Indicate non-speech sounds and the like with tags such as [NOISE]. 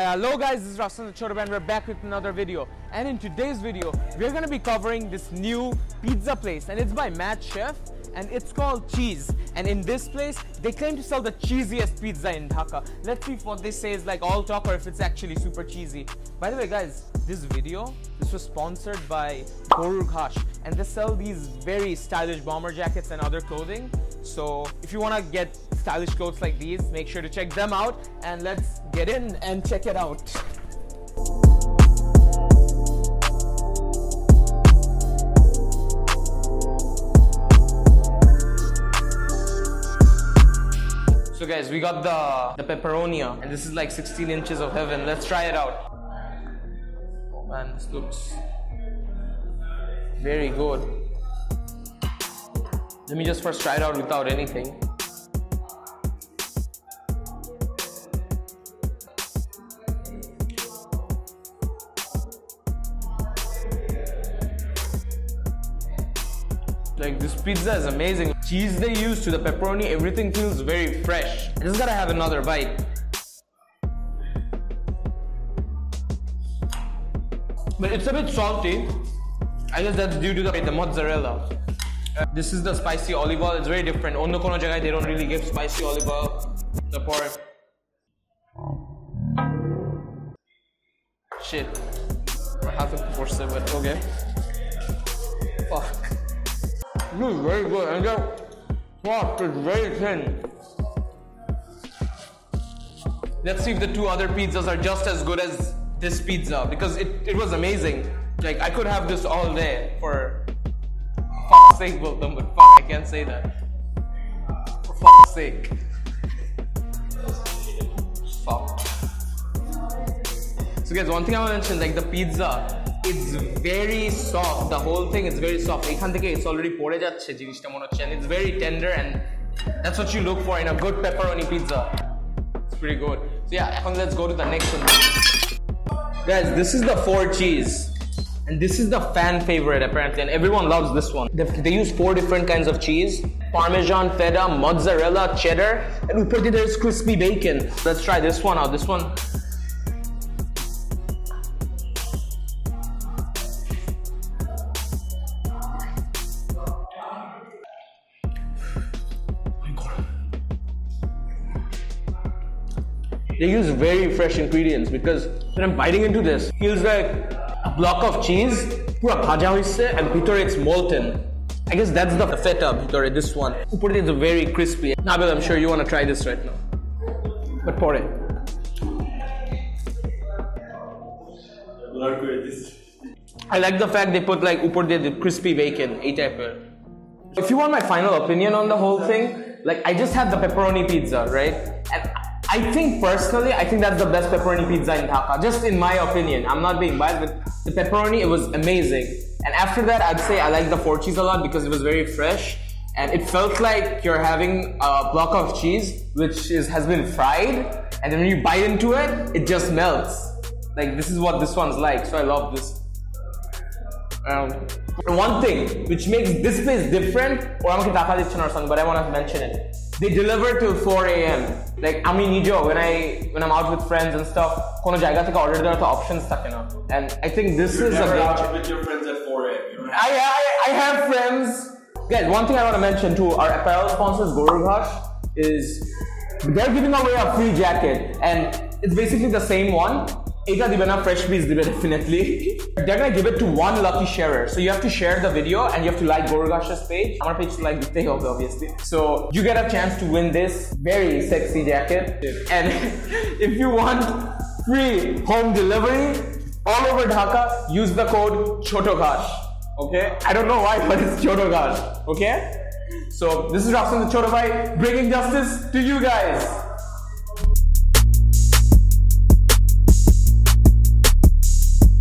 Hello guys, this is Rafsan the and we're back with another video. And in today's video, we're gonna be covering this new pizza place and it's by Mad Chef and it's called Cheez. And in this place, they claim to sell the cheesiest pizza in Dhaka. Let's see if what they say is like all talk or if it's actually super cheesy. By the way guys, this video, this was sponsored by Gorur Ghash and they sell these very stylish bomber jackets and other clothing. So if you wanna get stylish clothes like these, make sure to check them out and let's get in and check it out. So guys, we got the, the pepperonia and this is like 16 inches of heaven. Let's try it out. Oh man, this looks very good. Let me just first try it out without anything. Like this pizza is amazing. Cheese they use to the pepperoni, everything feels very fresh. I just gotta have another bite. But it's a bit salty. I guess that's due to the, the mozzarella. Uh, this is the spicy olive oil. It's very different. On the kono jagai, they don't really give spicy olive oil. The pork. Shit. I have to it, but okay. Fuck. This is very good. And the very thin. Let's see if the two other pizzas are just as good as this pizza because it, it was amazing. Like I could have this all day for fuck's sake, them, but fuck, I can't say that. For fuck's sake. Fuck. So guys, one thing I want to mention, like the pizza, it's very soft. The whole thing is very soft. এখান থেকে it's already পড়ে যাচ্ছে জিনিসটা মনে হচ্ছে and it's very tender and that's what you look for in a good pepperoni pizza. It's pretty good. So yeah, এখন let's go to the next one. Guys, this is the four cheese. And this is the fan favorite apparently, and everyone loves this one. They, they use four different kinds of cheese. Parmesan, feta, mozzarella, cheddar, and upar there's crispy bacon. Let's try this one out. This one. They use very fresh ingredients because when I'm biting into this, feels like a block of cheese, পুরো ভাজা হয়েছে and ভিতরে it's molten. I guess that's the feta ভিতরে, this one. উপরে it's very crispy. Nabil, I'm sure you want to try this right now. But পরে. I like the fact they put like উপর দিয়ে the crispy bacon, এই টাইপের. If you want my final opinion on the whole thing, like I just had the pepperoni pizza, right? And I think personally, I think that's the best pepperoni pizza in Dhaka, just in my opinion. I'm not being biased, but the pepperoni, it was amazing. And after that, I'd say I like the four cheese a lot because it was very fresh. And it felt like you're having a block of cheese, which is, has been fried. And then when you bite into it, it just melts. Like this is what this one's like. So I love this. Um, one thing which makes this place different, or I'm going to or something, but I want to mention it they deliver till 4 a.m. Like আমি নিজেও when I when I'm out with friends and stuff কোনো জায়গা থেকে order দেওয়ার options options থাকে না and I think this You're is never a big out with your friends at 4 a.m. I, I I have friends guys one thing I want to mention too our apparel sponsors Gorur Ghash is they're giving away a free jacket and it's basically the same one Dibe na fresh dibe definitely. They're gonna give it to one lucky sharer. So you have to share the video and you have to like Gorur Ghash's page. Our page to like the hope obviously. So you get a chance to win this very sexy jacket. And [LAUGHS] if you want free home delivery all over Dhaka, use the code CHOTOGHASH. Okay? I don't know why, [LAUGHS] but it's CHOTOGHASH. Okay? So this is Rafsan the Choto Bhai bringing justice to you guys.